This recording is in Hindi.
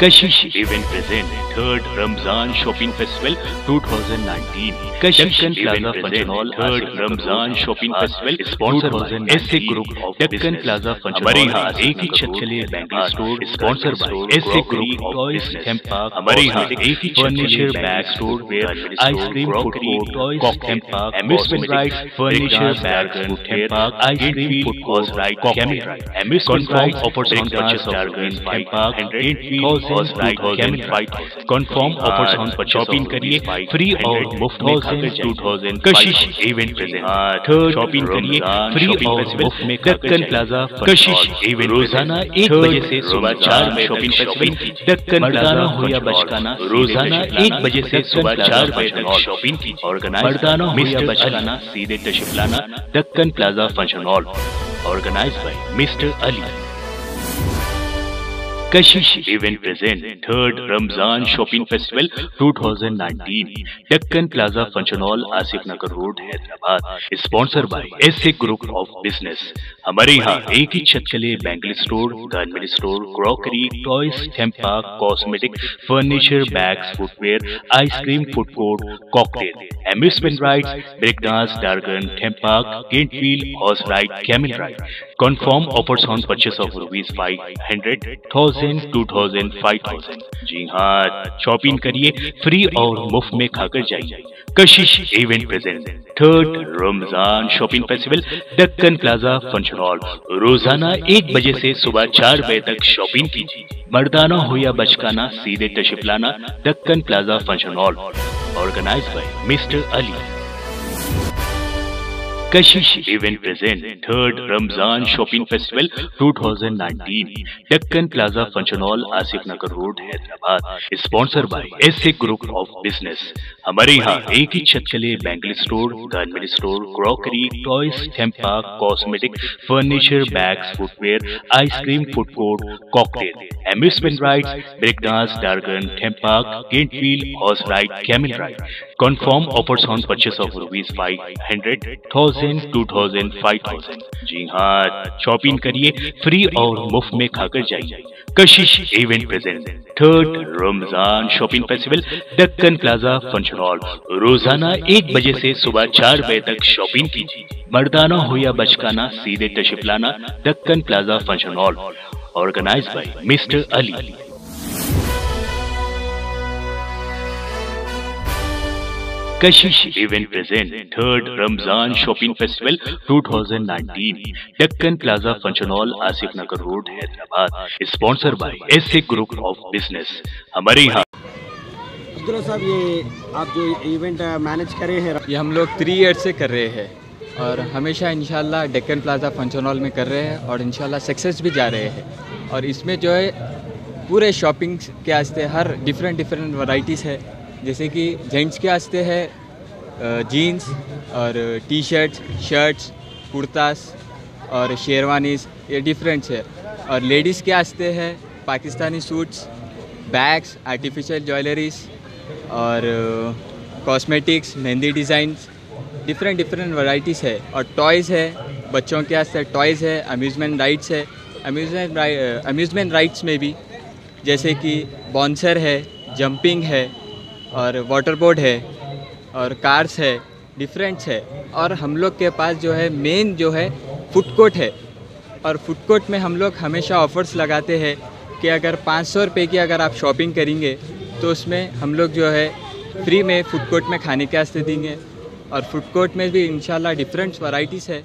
Kashish. Event present third Ramzan shopping festival 2019 Kashish plaza function third Ramzan shopping festival sponsor S group of plaza function एक ही छत store sponsor S group toys park हमारे यहाँ एक ही furniture bag store wear ice cream food court cock park furniture bag park ice cream cock offers on park and percent two thousand five confirm offers पर शॉपिंग करिए. फ्री और मुफ़्त में thousand two thousand Kashish event present third shopping करिए. फ्री और मुफ़्त में दक्कन प्लाजा कशिश इवेंट रोज़ाना एक बजे से सुबह चार में शॉपिंग फेस्टिवल दक्कन प्लाजा हो या बचकाना. रोज़ाना एक बजे से सुबह चार बजे तक शॉपिंग की. ऑर्गेनाइज मर्दाना हो या बचकाना. सीधे तशरीफ़ लाना. Deccan plaza function hall organise by mister Ali. Kashish. Event present third Ramzan shopping festival 2019 Deccan plaza function hall Asif Nagar road Hyderabad sponsor by S group of business हमारे यहाँ एक ही छत चले बैंगल स्टोर गर्मी store crockery toys Tampa cosmetic furniture bag footwear ice cream food court cocktail amusement ride breakdance dragon Tampa giant wheel horse ride camel ride Confirm offers on purchase of rupees 500, 1000, 2000, 5000. जी हाँ शॉपिंग करिए फ्री और मुफ़्त में खाकर जाइए Kashish event present third Ramzan shopping festival Deccan plaza function hall रोज़ाना एक बजे से सुबह चार बजे तक शॉपिंग कीजिए मर्दाना हो या बचकाना सीधे तशरीफ़ लाना Deccan plaza function hall organise by Mr. Ali. Kashish. Event present third Ramzan shopping festival 2019 Deccan plaza function hall Asif Nagar road Hyderabad sponsor by S A group of business हमारे यहाँ एक ही छत चले bangle store garment store crockery toys theme park cosmetic furniture bags footwear ice cream food court cocktail amusement rides, breakdance, dargan, theme park, gate wheel, horse ride, camel ride. Confirm offers on purchase of rupees 500, 1000, 2000, 5000. जी हाँ शॉपिंग करिए फ्री और मुफ़्त में खाकर जाइए Kashish event present third Ramzan shopping festival Deccan plaza function overall रोज़ाना एक बजे से सुबह चार बजे तक शॉपिंग की। मर्दाना हो या बचकाना, सीधे तशिप लाना, Deccan plaza function hall organise by mister Ali Kashish event present third Ramzan shopping festival 2019 Deccan plaza function hall Asif Nagar road, Hyderabad. Sponsor by S group of business हमारे यहाँ अब्दुल्ला साहब, ये आप जो इवेंट मैनेज कर रहे हैं, ये हम लोग थ्री ईयर से कर रहे हैं और हमेशा इंशाल्लाह डेक्कन प्लाजा फ़ंक्शन हॉल में कर रहे हैं और इंशाल्लाह सक्सेस भी जा रहे हैं। और इसमें जो है, पूरे शॉपिंग के वास्ते हर डिफरेंट डिफरेंट वैरायटीज़ है। जैसे कि जेंट्स के वास्ते है जीन्स और टी शर्ट्स शर्ट्स कुर्तास और शेरवानीस ये डिफरेंट्स है। और लेडीज़ के वास्ते है, Pakistani suits bags artificial jewelleries और cosmetics mehndi designs different different varieties है। और टॉयज़ है, बच्चों के वास्ते टॉयज़ है अम्यूज़मेंट राइड्स है। अम्यूज़मेंट अम्यूज़मेंट राइड्स में भी, जैसे कि बॉन्सर है जंपिंग है, और वाटर बोर्ड है, और कार्स है डिफरेंट्स है। और हम लोग के पास जो है मेन जो है फ़ूड कोर्ट है। और फ़ूड कोर्ट में हम लोग हमेशा ऑफ़र्स लगाते हैं कि अगर पाँच सौ रुपये की अगर आप शॉपिंग करेंगे तो उसमें हम लोग जो है फ्री में फ़ूड कोर्ट में खाने के वास्ते देंगे और फ़ूड कोर्ट में भी इंशाल्लाह डिफरेंट वैरायटीज़ है।